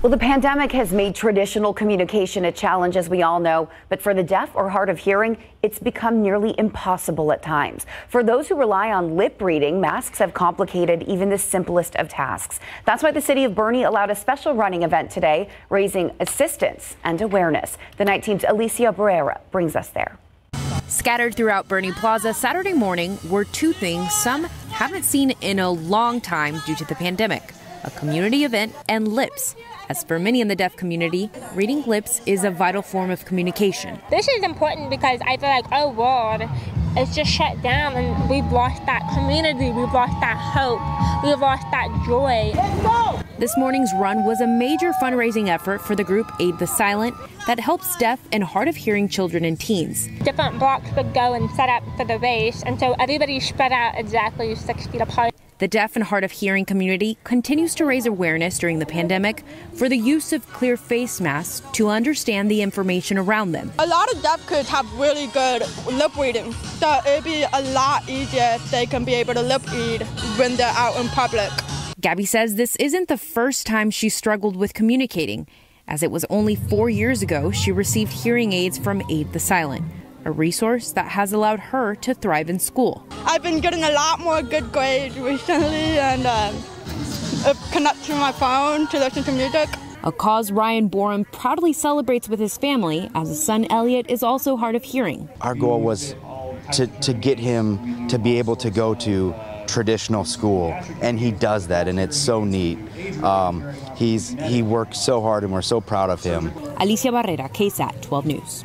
Well, the pandemic has made traditional communication a challenge, as we all know. But for the deaf or hard of hearing, it's become nearly impossible at times. For those who rely on lip reading, masks have complicated even the simplest of tasks. That's why the city of Boerne allowed a special running event today, raising assistance and awareness. The night team's Alicia Barrera brings us there. Scattered throughout Boerne Plaza Saturday morning were two things some haven't seen in a long time due to the pandemic a community event and lips as for many in the deaf community, reading lips is a vital form of communication. This is important because I feel like, oh, world, it's just shut down and we've lost that community, we've lost that hope, we've lost that joy. This morning's run was a major fundraising effort for the group Aid the Silent that helps deaf and hard of hearing children and teens. Different blocks would go and set up for the race, and so everybody spread out exactly six feet apart. The deaf and hard of hearing community continues to raise awareness during the pandemic for the use of clear face masks to understand the information around them. A lot of deaf kids have really good lip reading, so it'd be a lot easier if they can be able to lip read when they're out in public. Gabby says this isn't the first time she struggled with communicating, as it was only four years ago she received hearing aids from Aid the Silent a resource that has allowed her to thrive in school. I've been getting a lot more good grades recently and uh, connecting my phone to listen to music. A cause Ryan Borum proudly celebrates with his family, as his son Elliot is also hard of hearing. Our goal was to, to get him to be able to go to traditional school, and he does that, and it's so neat. Um, he's he works so hard, and we're so proud of him. Alicia Barrera, KSAT 12 News.